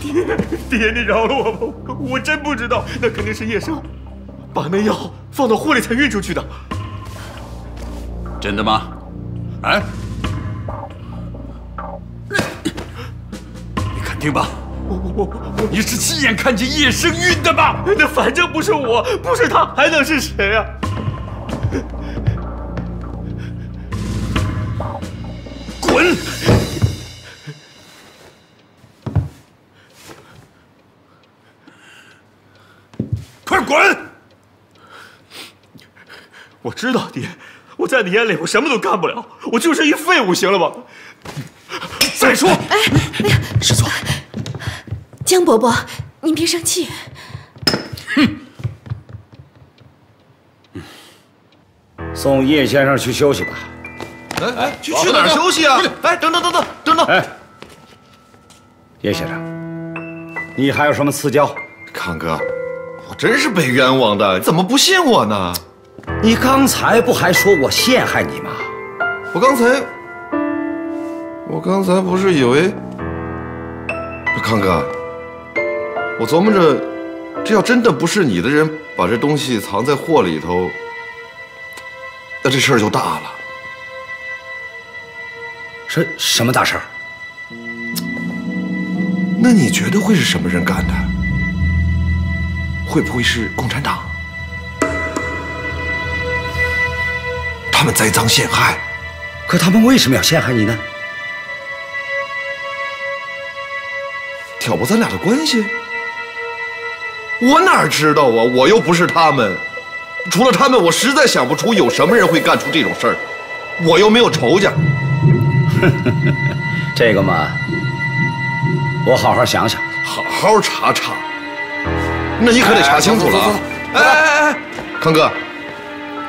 爹，爹，你饶了我吧！我真不知道，那肯定是叶生把那药放到货里才运出去的。真的吗？哎，你肯定吧？我我我，你是亲眼看见叶生运的吧？那反正不是我，不是他，还能是谁啊？滚！滚！我知道，爹，我在你眼里我什么都干不了，我就是一废物，行了吧？再说，哎，哎呀，师座，江伯伯，您别生气。哼。送叶先生去休息吧。哎哎，去去哪儿休息啊？哎，等等等等等等！哎，叶先生，你还有什么私交？康哥，我真是被冤枉的，怎么不信我呢？你刚才不还说我陷害你吗？我刚才，我刚才不是以为，康哥，我琢磨着，这要真的不是你的人把这东西藏在货里头，那这事儿就大了。什什么大事儿？那你觉得会是什么人干的？会不会是共产党？他们栽赃陷害，可他们为什么要陷害你呢？挑拨咱俩的关系？我哪知道啊！我又不是他们，除了他们，我实在想不出有什么人会干出这种事儿。我又没有仇家。这个嘛，我好好想想，好好查查。那你可得查清楚了。哎哎哎，康哥，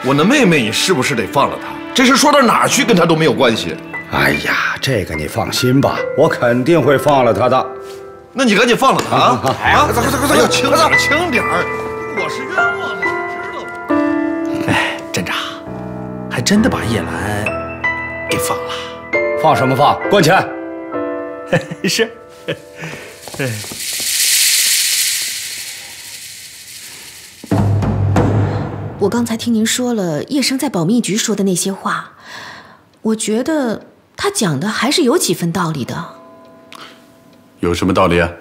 我那妹妹，你是不是得放了她？这事说到哪儿去，跟她都没有关系。哎呀，这个你放心吧，我肯定会放了她的。那你赶紧放了她啊！啊，快快快快，轻点轻点我是冤枉的，知道吗？哎，镇长，还真的把叶兰给放了。放什么放？关起来。是。我刚才听您说了叶生在保密局说的那些话，我觉得他讲的还是有几分道理的。有什么道理啊？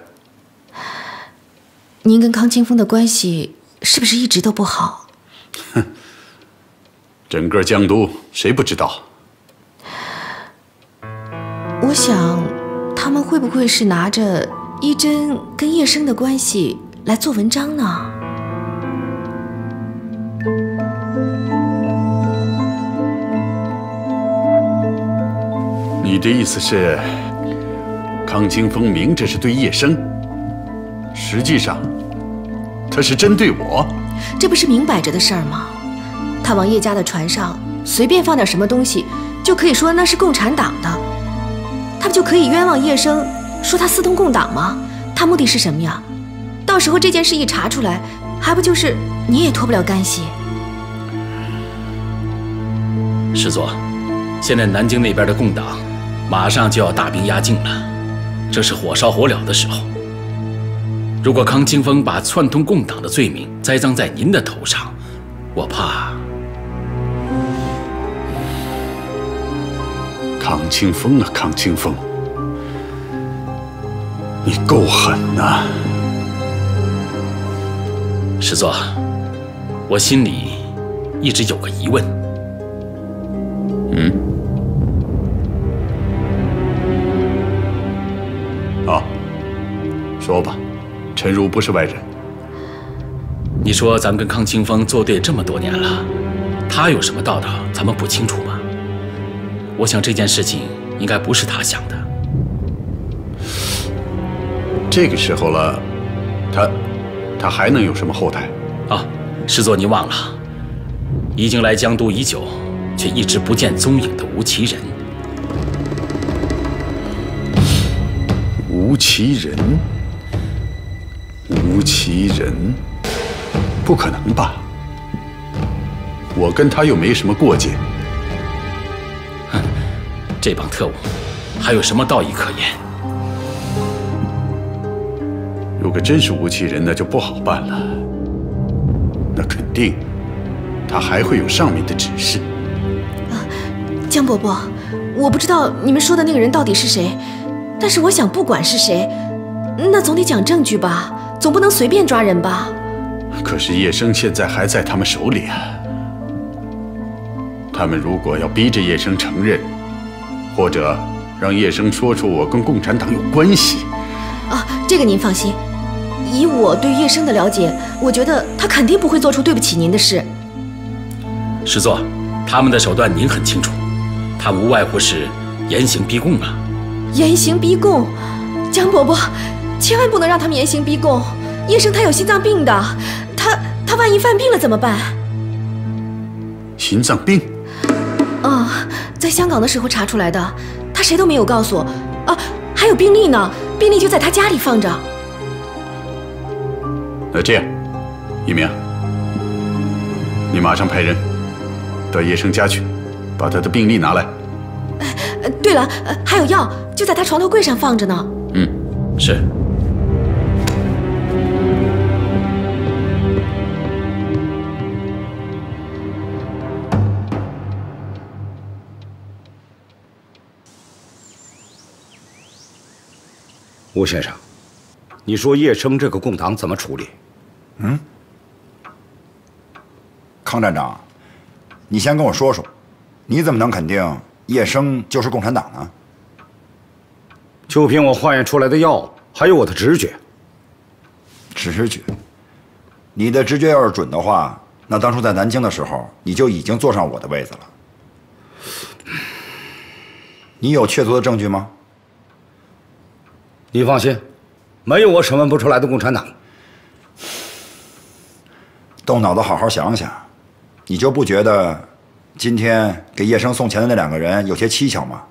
您跟康清风的关系是不是一直都不好？哼，整个江都谁不知道？我想，他们会不会是拿着一真跟叶生的关系来做文章呢？你的意思是，康清风明着是对叶生，实际上他是针对我？这不是明摆着的事儿吗？他往叶家的船上随便放点什么东西，就可以说那是共产党的。他不就可以冤枉叶生，说他私通共党吗？他目的是什么呀？到时候这件事一查出来，还不就是你也脱不了干系？师座，现在南京那边的共党马上就要大兵压境了，这是火烧火燎的时候。如果康清风把串通共党的罪名栽赃在您的头上，我怕……康清风啊，康清风，你够狠呐！师座，我心里一直有个疑问。嗯？说吧，陈如不是外人。你说咱们跟康清风作对这么多年了，他有什么道道，咱们不清楚吗？我想这件事情应该不是他想的。这个时候了，他他还能有什么后台？啊，师座，您忘了，已经来江都已久，却一直不见踪影的吴其人。吴其人，吴奇人，不可能吧？我跟他又没什么过节。哼这帮特务还有什么道义可言？如果真是吴其人，那就不好办了。那肯定，他还会有上面的指示。啊江伯伯，我不知道你们说的那个人到底是谁，但是我想，不管是谁，那总得讲证据吧，总不能随便抓人吧。可是叶生现在还在他们手里啊。他们如果要逼着叶生承认，或者让叶生说出我跟共产党有关系，啊，这个您放心，以我对叶生的了解，我觉得他肯定不会做出对不起您的事。师座，他们的手段您很清楚，他无外乎是严刑逼供啊。严刑逼供，江伯伯，千万不能让他们严刑逼供。叶生他有心脏病的，他他万一犯病了怎么办？心脏病？啊，在香港的时候查出来的，他谁都没有告诉。啊，还有病历呢，病历就在他家里放着。那这样，一鸣，你马上派人到叶生家去，把他的病历拿来。呃，对了，呃，还有药，就在他床头柜上放着呢。嗯，是。吴先生，你说叶生这个共党怎么处理？嗯，康站长，你先跟我说说，你怎么能肯定叶生就是共产党呢？就凭我化验出来的药，还有我的直觉。直觉？你的直觉要是准的话，那当初在南京的时候，你就已经坐上我的位子了。你有确凿的证据吗？你放心，没有我审问不出来的共产党。动脑子好好想想，你就不觉得今天给叶生送钱的那两个人有些蹊跷吗？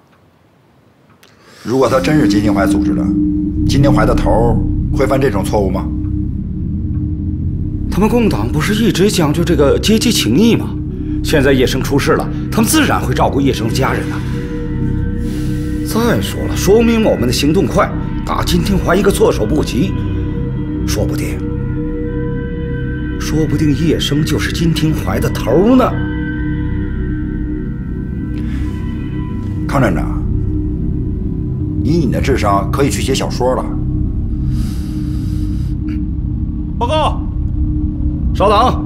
如果他真是金廷怀组织的，金廷怀的头会犯这种错误吗？他们共党不是一直讲究这个阶级情谊吗？现在叶生出事了，他们自然会照顾叶生的家人呐。再说了，说明我们的行动快。打金庭怀一个措手不及，说不定，说不定叶生就是金庭怀的头呢。康站长，以你的智商，可以去写小说了。报告，稍等，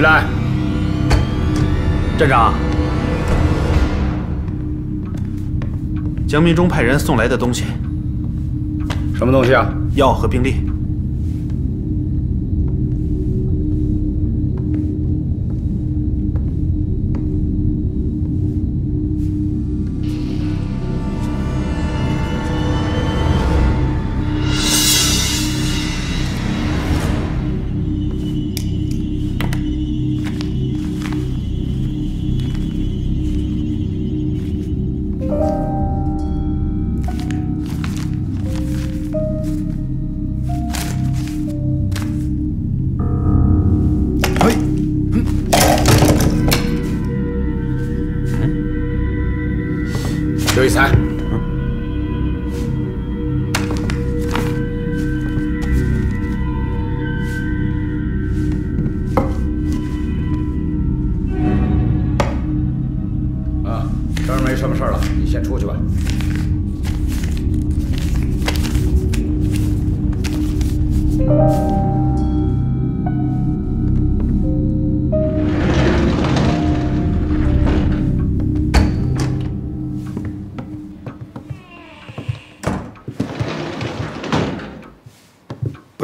进来，站长。江明忠派人送来的东西，什么东西啊？药和病历。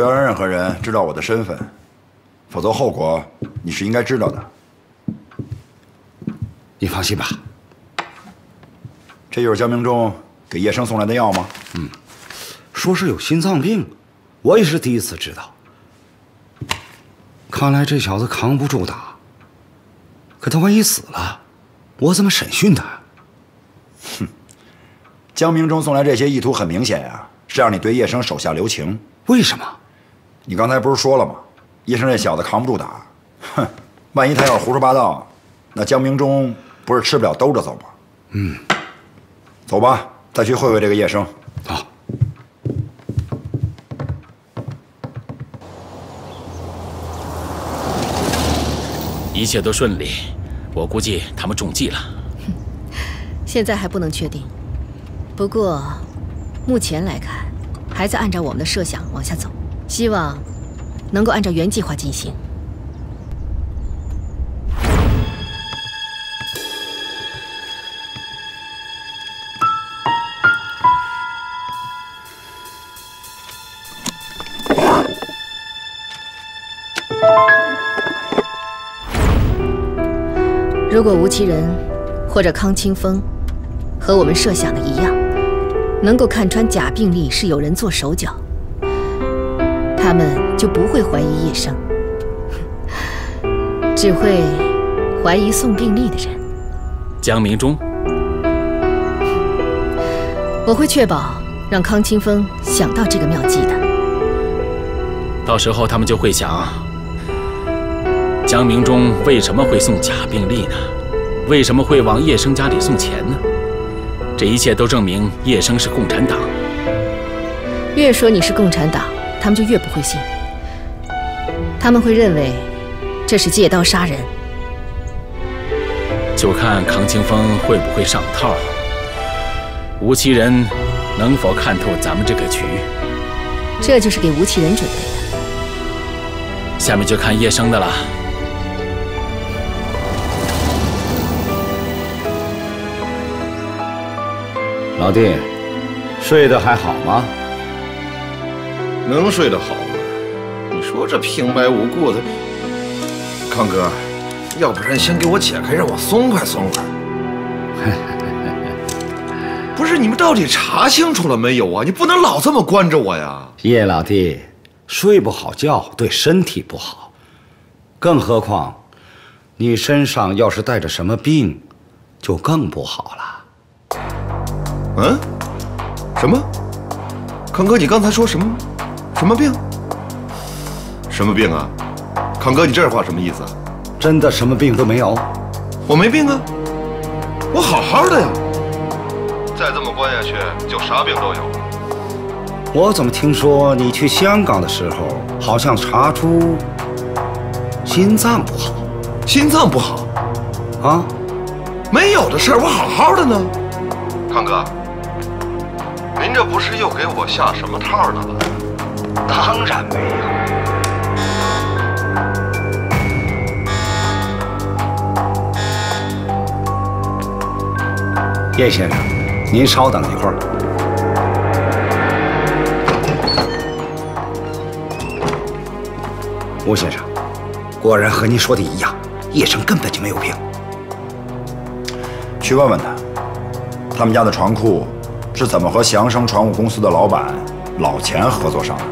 要让任何人知道我的身份，否则后果你是应该知道的。你放心吧，这就是江明忠给叶生送来的药吗？嗯，说是有心脏病，我也是第一次知道。看来这小子扛不住打，可他万一死了，我怎么审讯他？哼江明忠送来这些意图很明显呀，是让你对叶生手下留情。为什么？你刚才不是说了吗？叶生这小子扛不住打，哼，万一他要是胡说八道，那江明忠不是吃不了兜着走吗？嗯，走吧，再去会会这个叶生。好。一切都顺利，我估计他们中计了。现在还不能确定，不过目前来看，还在按照我们的设想往下走，希望能够按照原计划进行。如果吴其人或者康清风和我们设想的一样，能够看穿假病历是有人做手脚，们就不会怀疑叶生，只会怀疑送病历的人。江明忠，我会确保让康清风想到这个妙计的。到时候他们就会想。江明忠为什么会送假病历呢？为什么会往叶生家里送钱呢？这一切都证明叶生是共产党。越说你是共产党，他们就越不会信。他们会认为这是借刀杀人。就看康清风会不会上套，吴其人能否看透咱们这个局。这就是给吴其人准备的。下面就看叶生的了。老弟，睡得还好吗？能睡得好吗？你说这平白无故的，康哥，要不然先给我解开，让我松快松快。不是你们到底查清楚了没有啊？你不能老这么关着我呀！叶老弟，睡不好觉对身体不好，更何况你身上要是带着什么病，就更不好了。嗯？什么？康哥，你刚才说什么？什么病？什么病啊？康哥，你这话什么意思？真的什么病都没有？我没病啊，我好好的呀。再这么关下去，就啥病都有了。我怎么听说你去香港的时候，好像查出心脏不好？心脏不好？啊？没有的事儿，我好好的呢。康哥。您这不是又给我下什么套呢吧？当然没有。叶先生，您稍等一会儿。吴先生，果然和您说的一样，叶生根本就没有病。去问问他，他们家的床库。是怎么和祥生船务公司的老板老钱合作上的？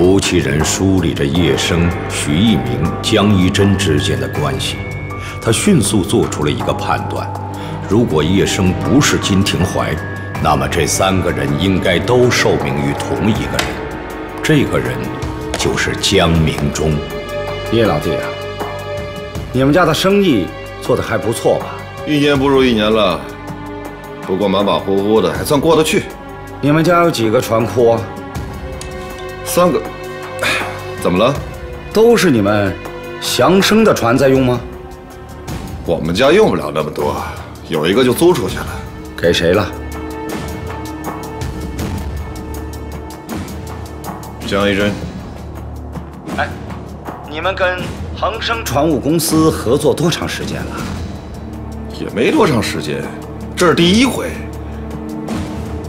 吴其仁梳理着叶生、徐一鸣、江一真之间的？关系，他迅速做出了一个判断：如果叶生不是金庭怀，那么这三个人应该都受命于同一个人，这个人就是江明忠。叶老弟啊，你们家的生意。做得还不错吧？一年不如一年了，不过马马虎虎的，还算过得去。你们家有几个船库啊？三个。怎么了？都是你们祥生的船在用吗？我们家用不了那么多，有一个就租出去了。给谁了？江一真。哎，你们跟？恒生船务公司合作多长时间了？也没多长时间，这是第一回。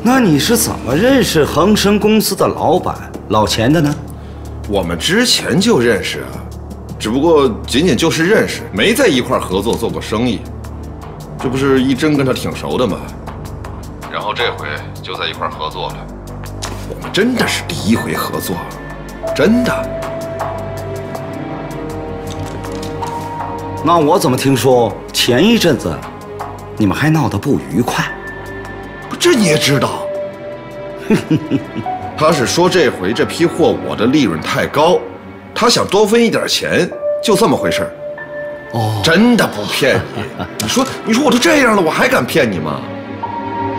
那你是怎么认识恒生公司的老板老钱的呢？我们之前就认识啊，只不过仅仅就是认识，没在一块合作做过生意。这不是一真跟他挺熟的吗？然后这回就在一块合作了。我们真的是第一回合作，真的。那我怎么听说前一阵子你们还闹得不愉快？不，这你也知道？他是说这回这批货我的利润太高，他想多分一点钱，就这么回事儿。哦，真的不骗你。你说，你说我都这样了，我还敢骗你吗？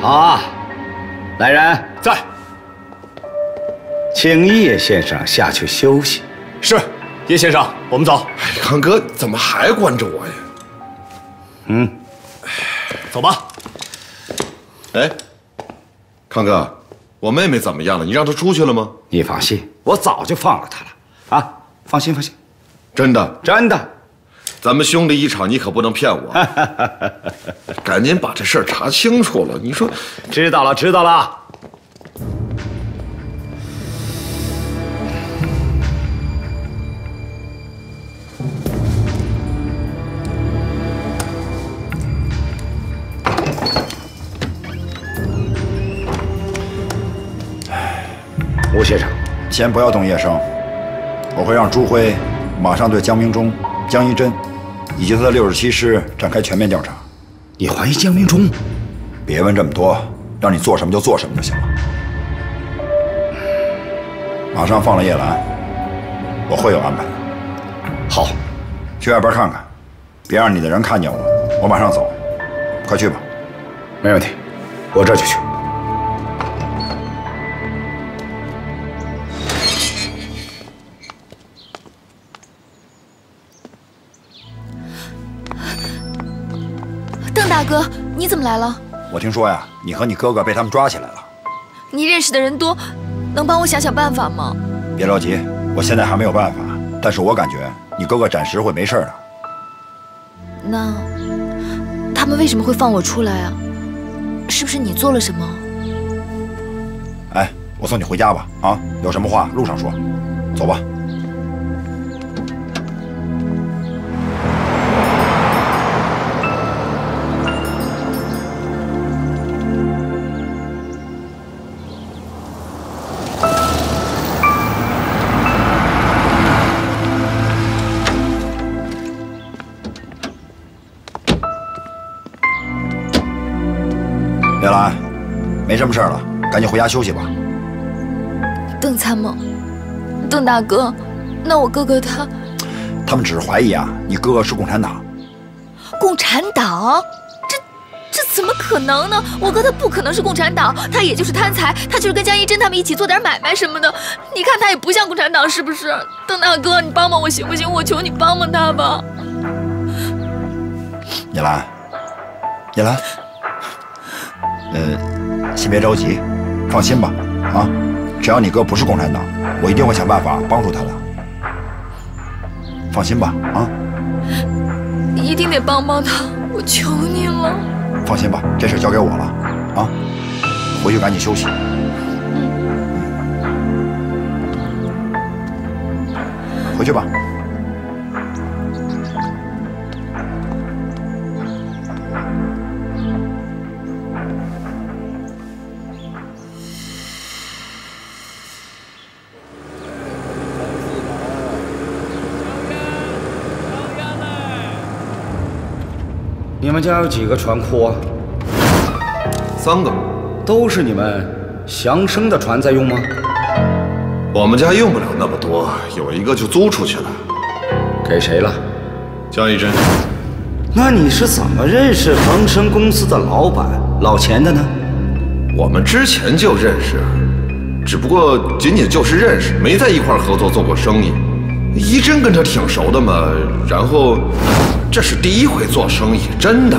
好啊，来人，在，请叶先生下去休息。是，叶先生，我们走。哎，康哥，怎么还关着我呀？嗯，走吧。哎，康哥，我妹妹怎么样了？你让她出去了吗？你放心，我早就放了她了。啊，放心放心，真的真的。咱们兄弟一场，你可不能骗我。赶紧把这事儿查清楚了。你说，知道了，知道了。吴先生，先不要动叶生，我会让朱辉马上对江明忠、江一真以及他的六十七师展开全面调查。你怀疑江明忠？别问这么多，让你做什么就做什么就行了。马上放了叶兰，我会有安排的。好，去外边看看，别让你的人看见我。我马上走，快去吧。没问题，我这就去。来了？我听说呀，你和你哥哥被他们抓起来了。你认识的人多，能帮我想想办法吗？别着急，我现在还没有办法，但是我感觉你哥哥暂时会没事的。那他们为什么会放我出来啊？是不是你做了什么？哎，我送你回家吧。啊，有什么话路上说。走吧。赶紧回家休息吧。邓参谋，邓大哥，那我哥哥他……他们只是怀疑啊，你哥哥是共产党。共产党？这这怎么可能呢？我哥他不可能是共产党，他也就是贪财，他就是跟江一真他们一起做点买卖什么的。你看他也不像共产党，是不是？邓大哥，你帮帮我行不行？我求你帮帮他吧。叶兰，叶兰。呃，先别着急，放心吧，啊，只要你哥不是共产党，我一定会想办法帮助他的。放心吧，啊，你一定得帮帮他，我求你了。放心吧，这事交给我了，啊，回去赶紧休息。回去吧。你们家有几个船库啊？三个，都是你们祥生的船在用吗？我们家用不了那么多，有一个就租出去了。给谁了？江一真。那你是怎么认识恒生公司的老板老钱的呢？我们之前就认识，只不过仅仅就是认识，没在一块合作做过生意。一真跟他挺熟的嘛，然后这是第一回做生意，真的。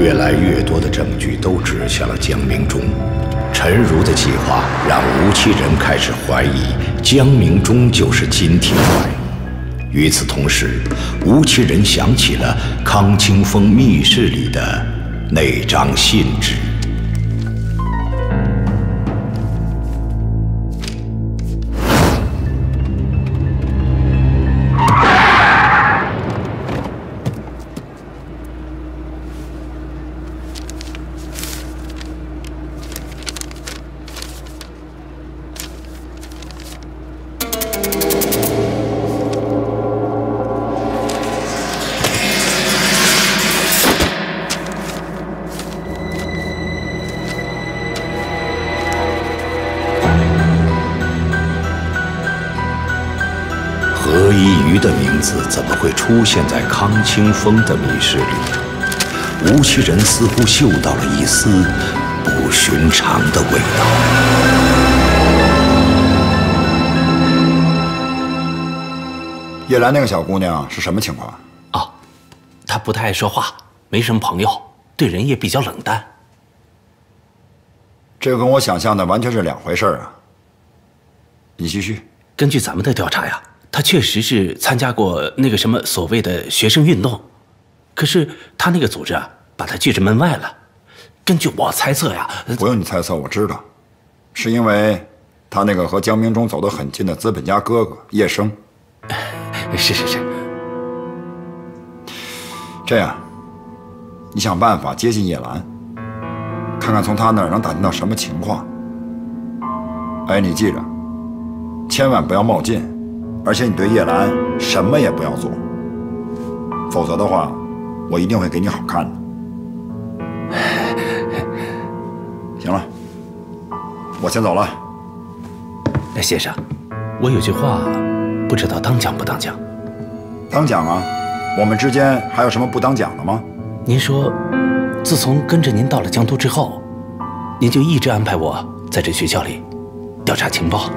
越来越多的证据都指向了江明忠，陈如的计划让吴其仁开始怀疑江明忠就是金廷怀。与此同时，吴其仁想起了康清风密室里的那张信纸。出现在康清风的密室里？吴其人似乎嗅到了一丝不寻常的味道。叶兰那个小姑娘是什么情况？哦，她不太爱说话，没什么朋友，对人也比较冷淡。这跟我想象的完全是两回事啊！你继续。根据咱们的调查呀，她确实是参加过那个什么所谓的学生运动，可是他那个组织啊，把他拒之门外了。根据我猜测呀，不用你猜测，我知道，是因为他那个和江明忠走得很近的资本家哥哥叶生。是是是。这样，你想办法接近叶兰，看看从他那儿能打听到什么情况。哎，你记着，千万不要冒进，而且你对叶兰什么也不要做，否则的话，我一定会给你好看的。行了，我先走了。哎，先生，我有句话，不知道当讲不当讲。当讲啊，我们之间还有什么不当讲的吗？您说，自从跟着您到了江都之后，您就一直安排我在这学校里调查情报。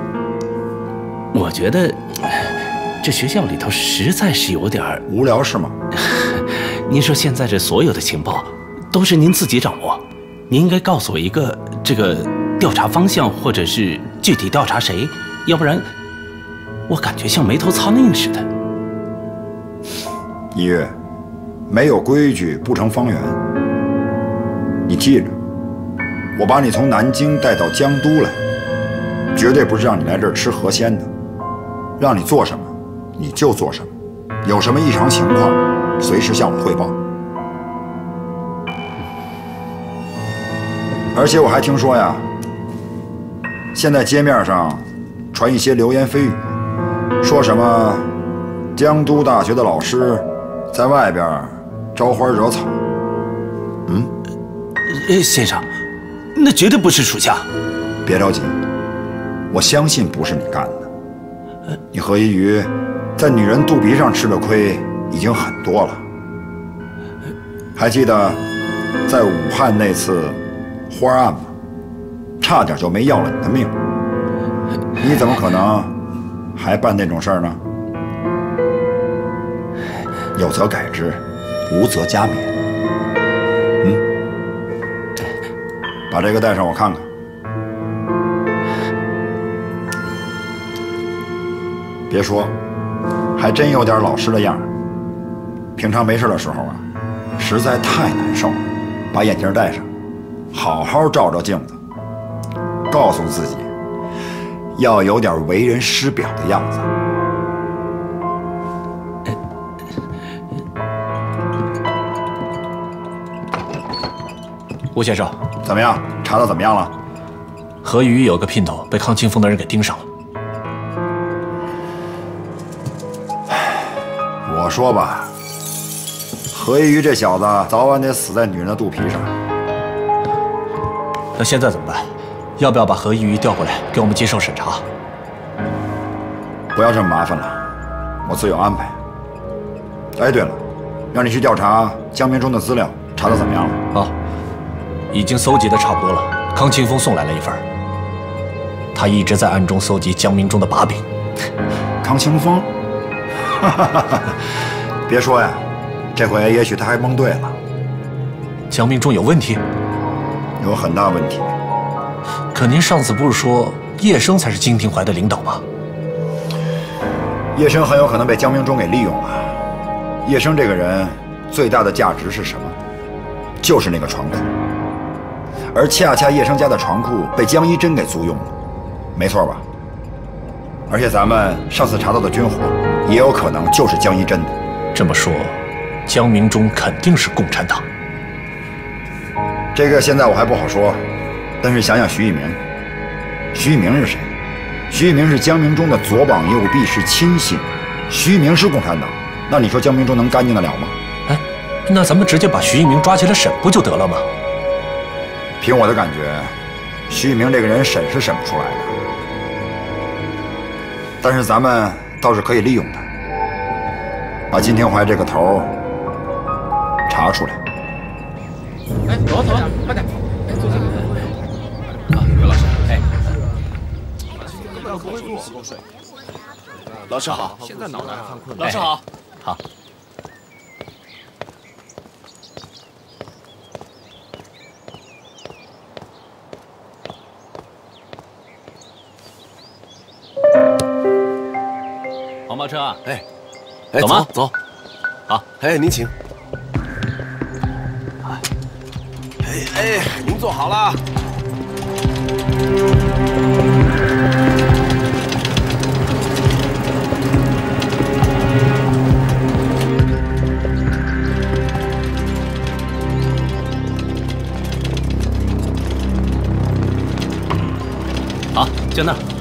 我觉得这学校里头实在是有点无聊，是吗？您说现在这所有的情报都是您自己掌握，您应该告诉我一个这个调查方向，或者是具体调查谁，要不然我感觉像没头苍蝇似的。一月，没有规矩不成方圆。你记着，我把你从南京带到江都来，绝对不是让你来这儿吃河鲜的。让你做什么，你就做什么。有什么异常情况，随时向我汇报。而且我还听说呀，现在街面上传一些流言蜚语，说什么江都大学的老师。在外边招花惹草，嗯，先生，那绝对不是属下。别着急，我相信不是你干的。你何一鱼在女人肚皮上吃的亏已经很多了。还记得在武汉那次花案吗？差点就没要了你的命。你怎么可能还办那种事儿呢？有则改之，无则加勉。嗯，把这个带上，我看看。别说，还真有点老师的样儿。平常没事的时候啊，实在太难受了，把眼镜戴上，好好照照镜子，告诉自己，要有点为人师表的样子。吴先生，怎么样？查的怎么样了？何宇有个姘头被康清风的人给盯上了。说吧，何一鱼这小子早晚得死在女人的肚皮上。那现在怎么办？要不要把何一鱼调过来给我们接受审查？不要这么麻烦了，我自有安排。哎，对了，让你去调查江明忠的资料，查的怎么样了？啊。已经搜集的差不多了，康清风送来了一份。他一直在暗中搜集江明忠的把柄。康清风，别说呀，这回也许他还蒙对了。江明忠有问题？有很大问题。可您上次不是说叶生才是金庭槐的领导吗？叶生很有可能被江明忠给利用了。叶生这个人最大的价值是什么？就是那个床铺。而恰恰叶生家的床铺被江一真给租用了，没错吧？而且咱们上次查到的军火，也有可能就是江一真的。这么说，江明忠肯定是共产党。这个现在我还不好说，但是想想徐一鸣，徐一鸣是谁？徐一鸣是江明忠的左膀右臂，是亲信。徐一鸣是共产党，那你说江明忠能干净得了吗？哎，那咱们直接把徐一鸣抓起来审不就得了吗？凭我的感觉，徐一鸣这个人审是审不出来的，但是咱们倒是可以利用他。把金天怀这个头查出来。哎，走走，快点！哎，坐下。啊，刘老师，哎。老师好，现在脑袋犯困。老师好，好。黄包车，哎，哎，走吗？走，好，哎，您请。哎哎，您坐好了。好，就那儿。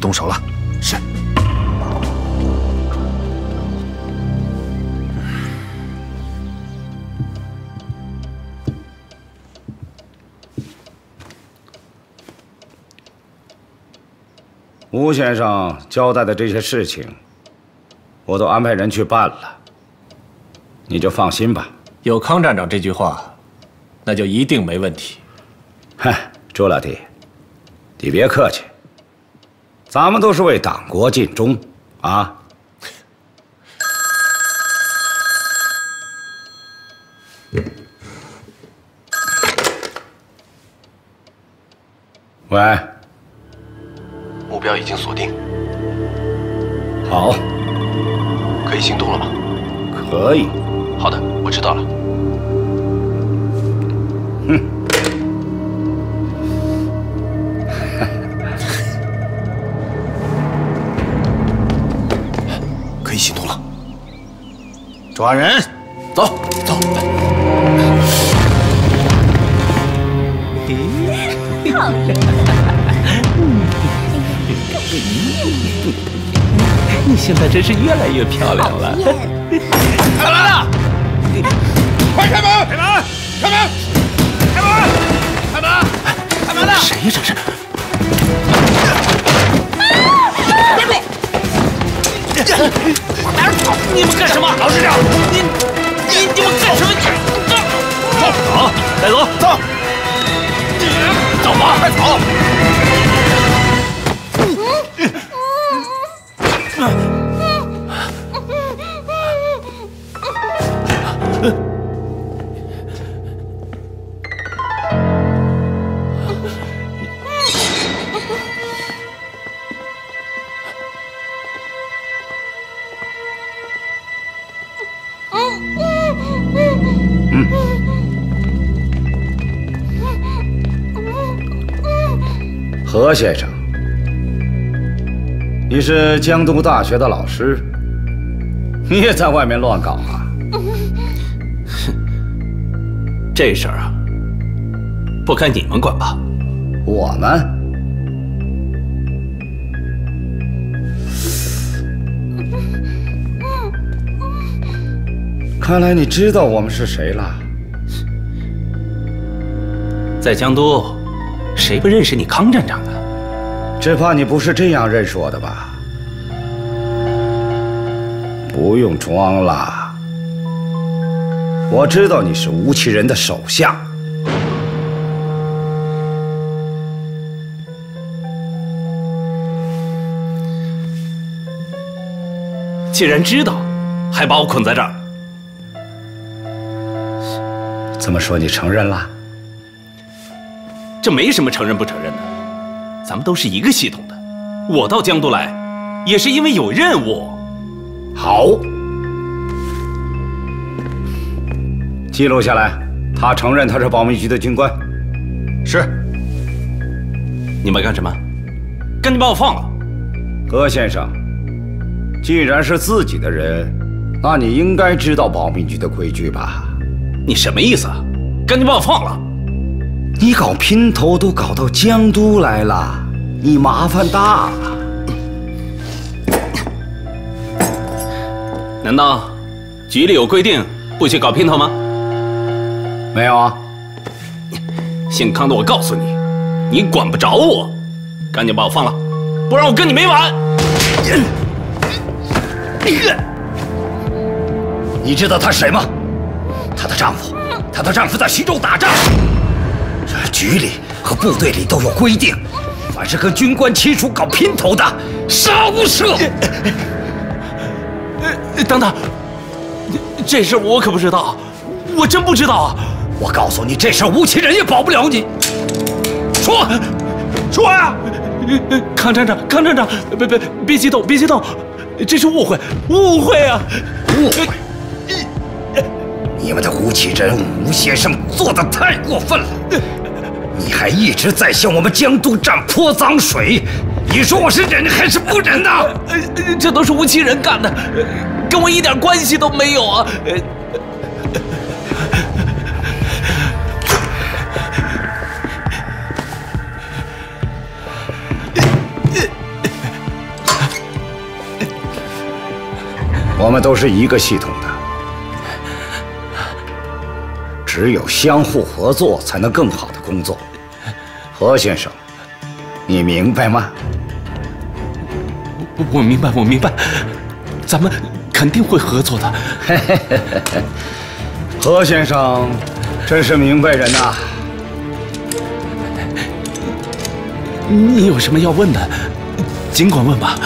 动手了。是。吴先生交代的这些事情，我都安排人去办了，你就放心吧。有康站长这句话，那就一定没问题。嗨，朱老弟，你别客气，咱们都是为党国尽忠啊。喂，目标已经锁定，好，可以行动了吗？可以。好的，我知道了。哼，可以行动了。抓人，走走。你现在真是越来越漂亮了。他来了！快开门！开门！开门！开门！开门！开门了！谁呀？这是？你们干什么？老实点！你你你们干什么？走！好，带走！走！走吧，快走！何先生，你是江都大学的老师，你也在外面乱搞啊？这事儿啊，不该你们管吧？我们？看来你知道我们是谁了。在江都，谁不认识你康站长啊？只怕你不是这样认识我的吧？不用装了，我知道你是吴其人的手下。既然知道，还把我捆在这儿，这么说你承认了？这没什么承认不承认的，咱们都是一个系统的。我到江都来，也是因为有任务。好，记录下来。他承认他是保密局的军官，是。你们干什么？赶紧把我放了！何先生，既然是自己的人，那你应该知道保密局的规矩吧？你什么意思？赶紧把我放了！你搞姘头都搞到江都来了，你麻烦大了。难道局里有规定不许搞姘头吗？没有啊。姓康的，我告诉你，你管不着我，赶紧把我放了，不然我跟你没完！你知道她是谁吗？她的丈夫，她的丈夫在徐州打仗。这局里和部队里都有规定，凡是跟军官亲属搞姘头的，杀无赦。等等，这事我可不知道，我真不知道啊！我告诉你，这事吴其人也保不了你。说，说呀！康站长，康站长，别别别激动，别激动，这是误会，误会啊！误会！你们的吴其人、吴先生做的太过分了，你还一直在向我们江都站泼脏水，你说我是忍还是不忍呢？这都是吴其人干的，跟我一点关系都没有啊！我们都是一个系统的，只有相互合作，才能更好的工作。何先生，你明白吗？我我明白，我明白，咱们肯定会合作的。何先生真是明白人呐！你有什么要问的，尽管问吧。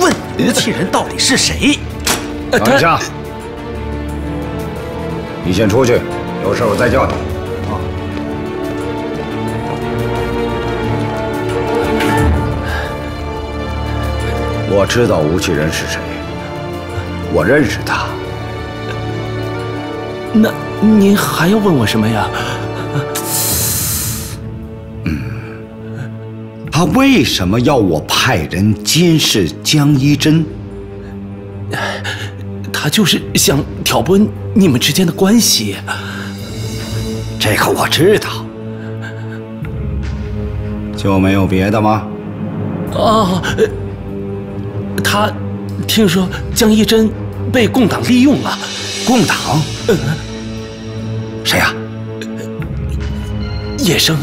问吴奇人到底是谁？等一下，你先出去，有事我再叫你。我知道吴其人是谁，我认识他。那您还要问我什么呀？嗯他为什么要我派人监视江一真？他就是想挑拨你们之间的关系。这个我知道。就没有别的吗？哦，他听说江一真被共党利用了。共党？嗯。谁呀？叶生。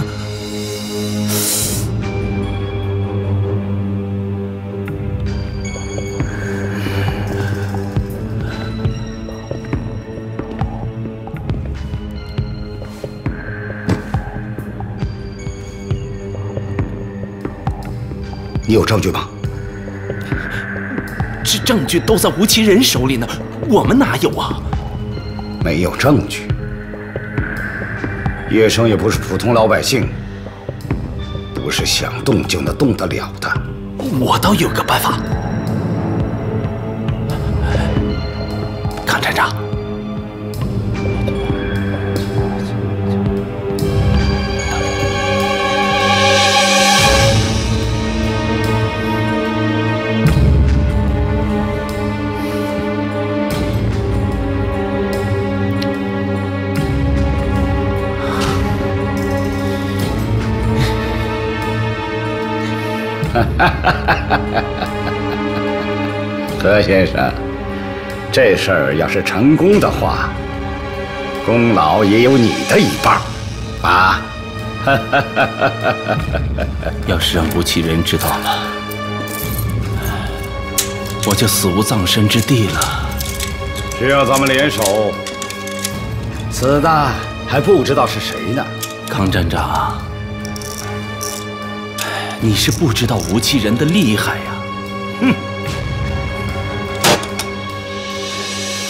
你有证据吗？这证据都在吴其人手里呢，我们哪有啊？没有证据。叶生也不是普通老百姓，不是想动就能动得了的。我倒有个办法，何先生，这事儿要是成功的话，功劳也有你的一半啊！要是让吴奇人知道了，我就死无葬身之地了。只要咱们联手，此的还不知道是谁呢。康站长，你是不知道吴其人的厉害呀！哼！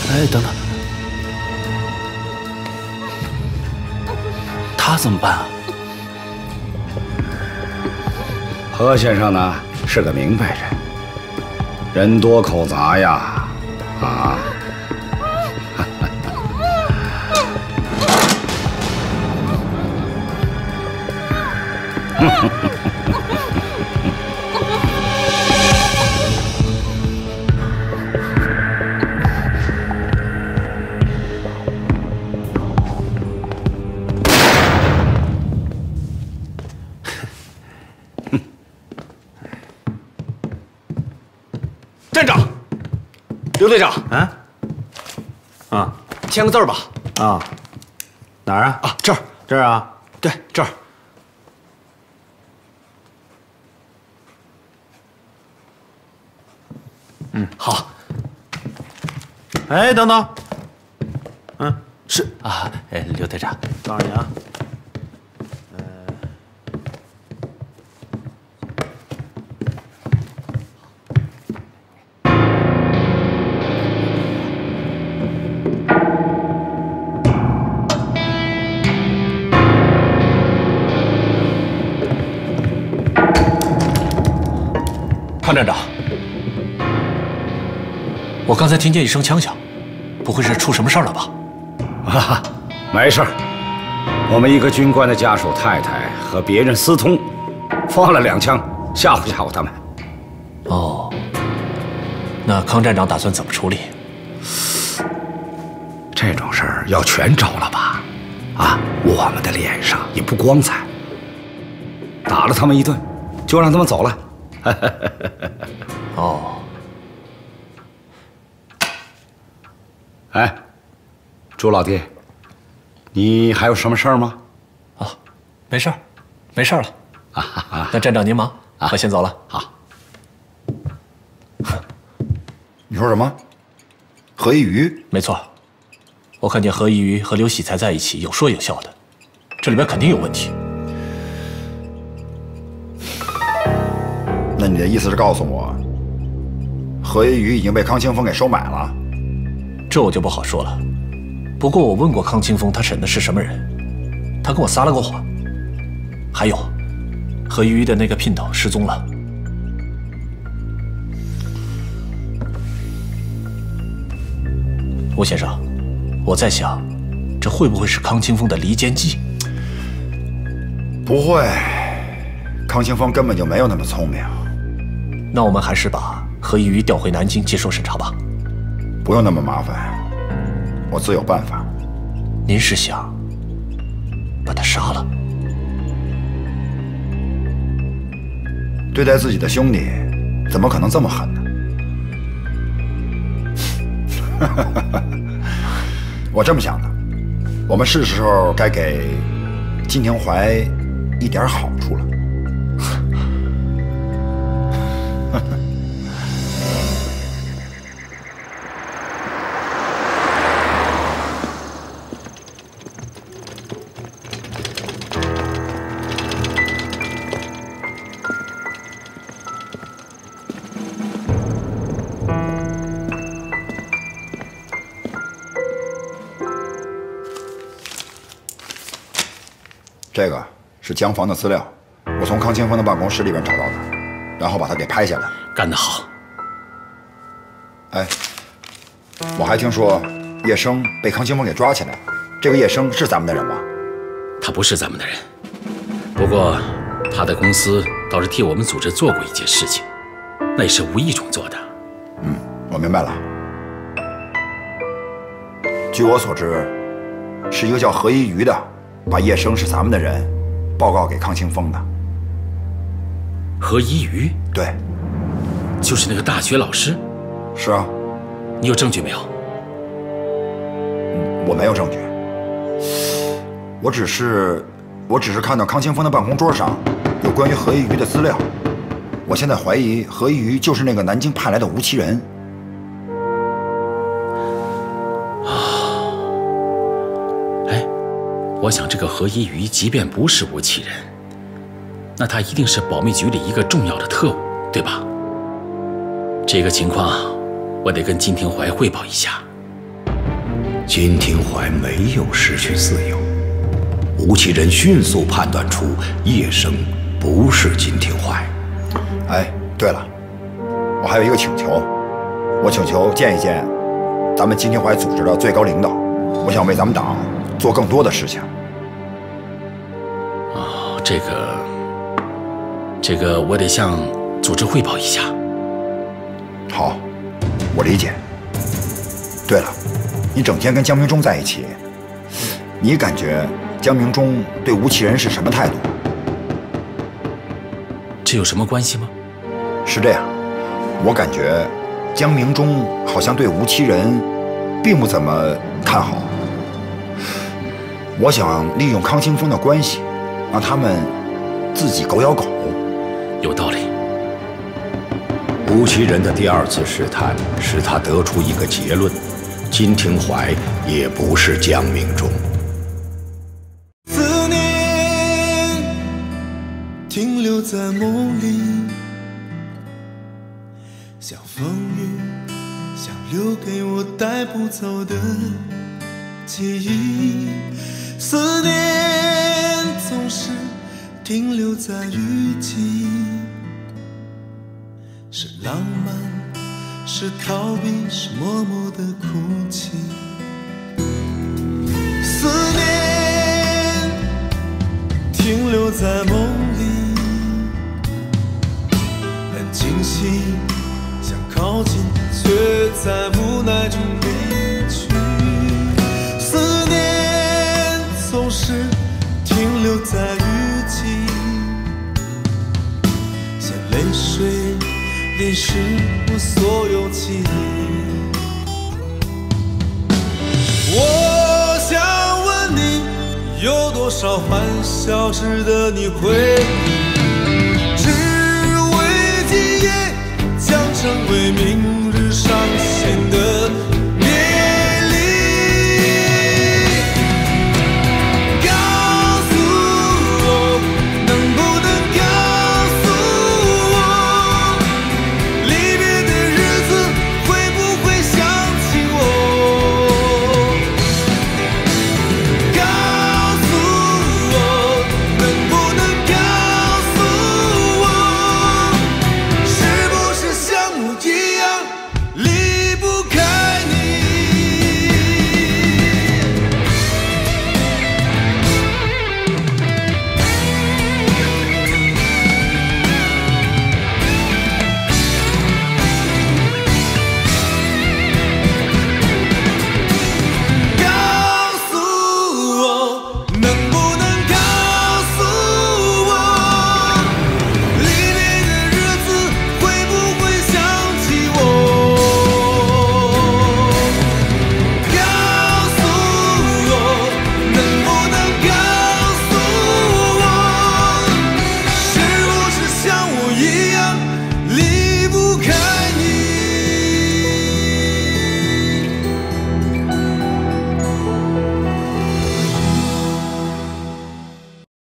哎，等等，他怎么办啊？何先生呢，是个明白人，人多口杂呀，队长，啊，啊，签个字吧。啊，哪儿啊？啊，这儿，这儿啊。对，这儿。嗯，好。哎，等等。嗯，是啊，哎，刘队长，告诉你啊，康站长，我刚才听见一声枪响，不会是出什么事儿了吧？啊，没事儿。我们一个军官的家属太太和别人私通，放了两枪吓唬吓唬他们。哦，那康站长打算怎么处理？这种事儿要全招了吧？啊，我们的脸上也不光彩。打了他们一顿，就让他们走了。哦，哎，朱老弟，你还有什么事儿吗？啊，没事儿，没事儿了。啊，那站长您忙，我先走了。好。你说什么？何一鱼？没错，我看见何一鱼和刘喜才在一起，有说有笑的，这里边肯定有问题。那你的意思是告诉我，何一鱼已经被康清风给收买了？这我就不好说了。不过我问过康清风，他审的是什么人，他跟我撒了个谎。还有，何一鱼的那个姘头失踪了。吴先生，我在想，这会不会是康清风的离间计？不会，康清风根本就没有那么聪明。那我们还是把何一鱼调回南京接受审查吧。不用那么麻烦，我自有办法。您是想把他杀了？对待自己的兄弟，怎么可能这么狠呢？我这么想的，我们是时候该给金庭槐一点好处了。江防的资料，我从康清风的办公室里边找到的，然后把他给拍下来。干得好！哎，我还听说叶生被康清风给抓起来了。这个叶生是咱们的人吗？他不是咱们的人，不过他的公司倒是替我们组织做过一件事情，那也是无意中做的。嗯，我明白了。据我所知，是一个叫何一鱼的。把叶生是咱们的人报告给康清峰的。何一鱼，对，就是那个大学老师。是啊，你有证据没有？我没有证据，我只是，我只是看到康清峰的办公桌上有关于何一鱼的资料。我现在怀疑何一鱼就是那个南京派来的吴奇人。我想，这个何一鱼即便不是吴其人，那他一定是保密局里一个重要的特务，对吧？这个情况，我得跟金庭怀汇报一下。金庭怀没有失去自由，吴其人迅速判断出叶生不是金庭怀。哎，对了，我还有一个请求，我请求见一见咱们金庭怀组织的最高领导，我想为咱们党做更多的事情。这个这个我得向组织汇报一下。好，我理解。对了，你整天跟江明忠在一起，你感觉江明忠对吴其人是什么态度？这有什么关系吗？是这样，我感觉江明忠好像对吴其人并不怎么看好。我想利用康清风的关系，让他们自己狗咬狗。有道理。吴其仁的第二次试探，使他得出一个结论：金庭槐也不是江明忠。思念停留在梦里，像风雨，像留给我带不走的记忆。思念总是停留在雨季，是浪漫，是逃避，是默默的哭泣。思念停留在梦里，很清晰，想靠近，却在淋湿我所有记忆。我想问你，有多少欢笑值得你回忆？只为今夜将成为明日上线